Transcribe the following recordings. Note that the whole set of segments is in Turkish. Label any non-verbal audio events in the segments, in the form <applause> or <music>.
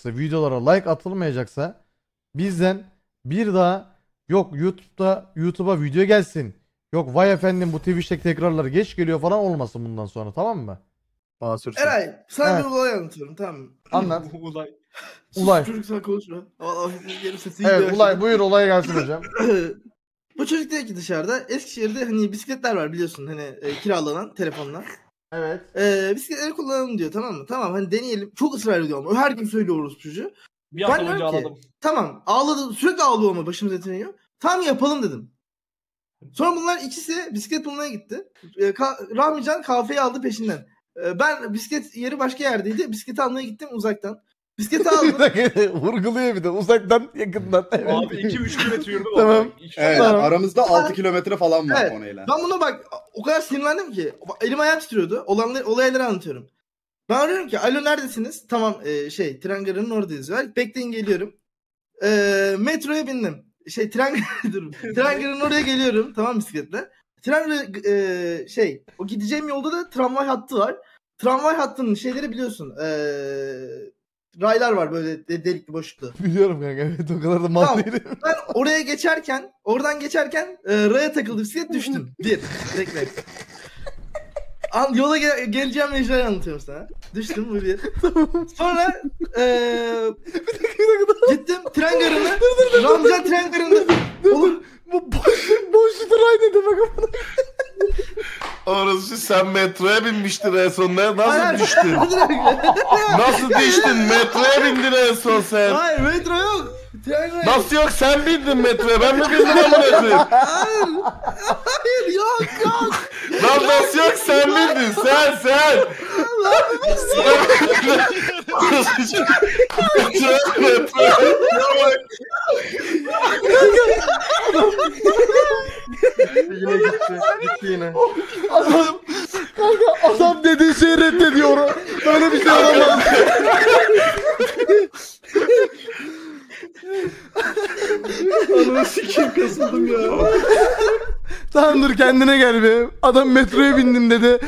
atılmayacaksa, videolara like atılmayacaksa bizden bir daha yok YouTube'da YouTube'a video gelsin. Yok vay efendim bu Twitch'teki tekrarlar geç geliyor falan olmasın bundan sonra tamam mı? Eray sana Evet. bir olay anlatıyorum tamam mı? Anlat. <laughs> Ulay. Sus, Ulay. Çocuk sen konuşma. Allah geri sesi Evet şimdi. buyur olaya gelsin hocam. <laughs> Bu çocuk diyor ki dışarıda Eskişehir'de hani bisikletler var biliyorsun hani e, kiralanan telefonla. Evet. E, bisikletleri kullanalım diyor tamam mı? Tamam hani deneyelim. Çok ısrar ediyor ama her gün söylüyoruz çocuğu. Bir hafta Ben önce diyorum ki- ağladım. Tamam ağladı sürekli ağlıyor ama başımız etiniyor. Tamam yapalım dedim. Sonra bunlar ikisi bisiklet bulmaya gitti. E, Ka- Rahmican kahveyi aldı peşinden. E, ben bisiklet yeri başka yerdeydi. Bisikleti almaya gittim uzaktan. Bisikleti aldım. <laughs> vurguluyor bir de uzaktan yakından. Evet. Abi 2-3 kilometre yürüdüm. Tamam. Evet, Tamam. aramızda 6 kilometre falan var Evet. konuyla. Ben buna bak o kadar sinirlendim ki elim ayağım titriyordu. Olanları, olayları anlatıyorum. Ben arıyorum ki alo neredesiniz? Tamam e, şey tren garının oradayız. Ver, bekleyin geliyorum. E, metroya bindim. Şey tren, <laughs> dur, tren garının oraya geliyorum. Tamam bisikletle. Tren e, şey o gideceğim yolda da tramvay hattı var. Tramvay hattının şeyleri biliyorsun. E, raylar var böyle de- delikli boşluklu. <laughs> Biliyorum kanka evet o kadar da mal Tamam. değilim. Ben oraya geçerken, oradan geçerken e, raya takıldı bisiklet düştüm. <laughs> Bir. Bekle. An, yola gel- geleceğim mecrayı anlatıyorum sana. Düştüm bu bir. <laughs> Sonra e, gittim tren garına. Ramcan tren garında. Oğlum Bu boş, boşluk ray ne demek ama. Orası sen metroya binmiştin en son. Ne- Nasıl düştün? <laughs> Nasıl düştün? Metroya bindin en son sen. Hayır metro yok. Tren. Nasıl yok sen bindin metroya ben mi bindim amına koyayım? Hayır. Hayır yok yok. Lan nasıl yok sen bindin sen sen. Metro metro. Yine. Adam, kanka adam dediği şeyi reddediyor. Böyle bir şey olamaz. Ananı sikeyim kasıldım ya. Tamam dur kendine gel be. Adam metroya bindim dedi.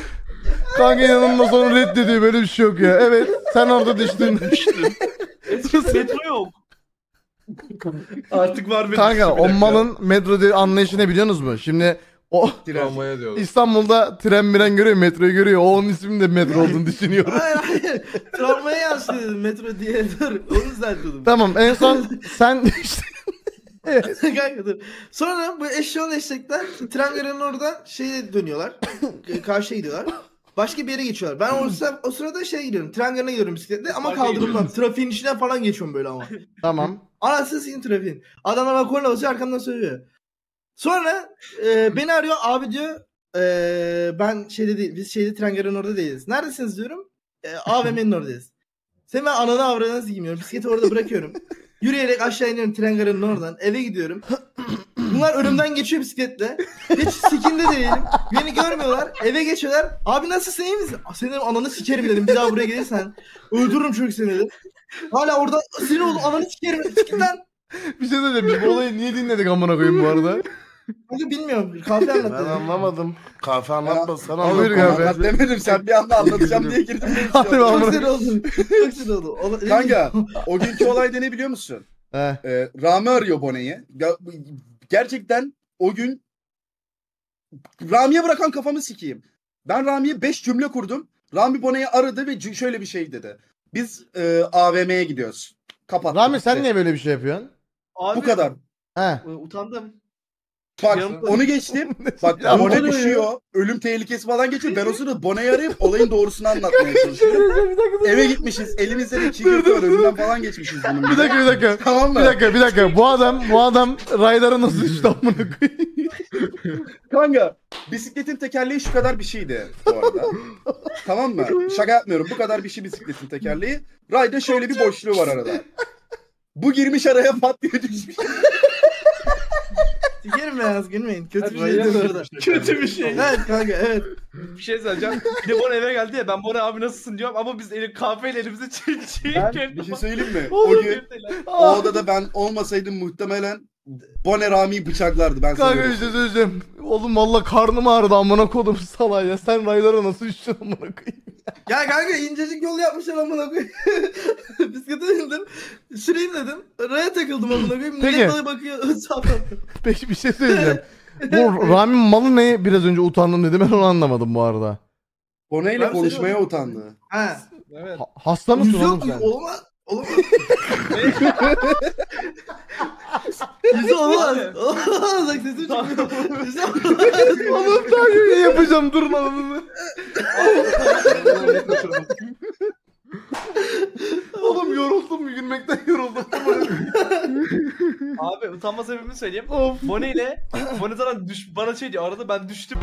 Kanka inanılmaz sonra reddediyor böyle bir şey yok ya. Evet sen orada düştün. Eskişehir metro yok. Artık var benim. Kanka o malın metro dediği anlayışı ne biliyorsunuz mu? Şimdi o Travmaya diyorlar. İstanbul'da tren miren görüyor metroyu görüyor. O onun isminin de metro olduğunu düşünüyor. Hayır hayır. Travmaya yansıdı dedim metro diye. <laughs> Dur. Onu düzeltiyordum. tamam en son <laughs> sen işte <laughs> Kanka dur. Sonra bu eşyalı eşekler tren garının orada şeye dönüyorlar. Karşıya gidiyorlar. Başka bir yere geçiyorlar. Ben o, sıra, o sırada şey gidiyorum. Tren garına gidiyorum bisikletle ama Parka kaldırılmam. Trafiğin içinden falan geçiyorum böyle ama. tamam. Anasını sikeyim trafiğin. Adamlar bana korna basıyor arkamdan söylüyor. Sonra e, beni arıyor abi diyor e, ben şeyde değil biz şeyde tren garının orada değiliz. Neredesiniz diyorum. E, AVM'nin <laughs> oradayız. Sen ben ananı avradını sikmiyorum. Bisikleti orada bırakıyorum. Yürüyerek aşağı iniyorum tren garının oradan. Eve gidiyorum. Bunlar önümden geçiyor bisikletle. Hiç sikinde değilim. Beni görmüyorlar. Eve geçiyorlar. Abi nasılsın iyi misin? "Ah, Senin ananı sikerim dedim. Bir daha buraya gelirsen. Öldürürüm çocuk seni dedim. Hala orada sinir oldum. Ananı sikerim. Siktir lan. Bir şey söyleyeceğim. Biz bu olayı niye dinledik amına koyayım bu arada? Kanka bilmiyorum. Kahve Ben anlattı. anlamadım. Kahve anlatma sana anlat. kahve. Anlat demedim sen bir anda anlatacağım diye girdim. <laughs> Hadi Çok amına. sinir oldum. Çok sinir oldum. <laughs> Kanka o günkü olay ne biliyor musun? He. Ee, Rami arıyor Bone'yi. Ya, gerçekten o gün Rami'ye bırakan kafamı sikeyim. Ben Rami'ye 5 cümle kurdum. Rami Bone'yi aradı ve şöyle bir şey dedi. Biz e, AVM'ye gidiyoruz. Kapat. Rami sen niye böyle bir şey yapıyorsun? Abi, Bu kadar. He. Utandım. Bak Yanımda- onu geçtim. <laughs> Bak Ya, Bone ya? düşüyor. Ölüm tehlikesi falan geçiyor. Ben o sırada Bone'yi arayıp olayın doğrusunu anlatmaya <laughs> çalışıyorum. Eve gitmişiz. Elimizde de çiğ var. Önünden falan geçmişiz bunun. Bir dakika bir dakika. <laughs> Tamam mı? Bir dakika bir dakika. Bu adam bu adam raylara nasıl düştü amına koyayım? Kanka bisikletin tekerleği şu kadar bir şeydi bu arada. tamam mı? Şaka yapmıyorum. Bu kadar bir şey bisikletin tekerleği. Rayda şöyle bir boşluğu var arada. Bu girmiş araya pat diye düşmüş. Sikerim ben yalnız gülmeyin. Kötü bir şey değil orada. Kötü bir şey. Evet kanka evet. Bir şey söyleyeceğim. Bir de Bora eve geldi ya ben Bora abi nasılsın diyorum ama biz eli kahveyle elimize çiğ çiğ Ben bir şey söyleyeyim mi? O gün o odada ben olmasaydım muhtemelen Bone Rami'yi bıçaklardı. Ben sana Kanka şey söyleyeceğim. Oğlum valla karnım ağrıdı amına kodum salak ya. Sen raylara nasıl düştün amına koyayım? Ya kanka incecik yol yapmışlar amına koyayım. <laughs> Bisiklete bindim. Süreyim dedim. Raya takıldım amına koyayım. Peki. Millet bana bakıyor. <laughs> Sağ <laughs> Peki bir şey söyleyeceğim. Bu Rami malı ne biraz önce utandım dedi ben onu anlamadım bu arada. Boneyle Ben konuşmaya utandı. Ha. Evet. Ha- hasta mısın oğlum sen? Olmaz. Olamaz. Yüzü olmaz. Olmaz. Bak sesim çıkmıyor. Yüzü olmaz. Oğlum takip yapacağım durun ananı. Oğlum yoruldum gülmekten yoruldum. Abi utanma sebebimi söyleyeyim. of. Bone ile Bone zaten düş, bana şey diyor arada ben düştüm.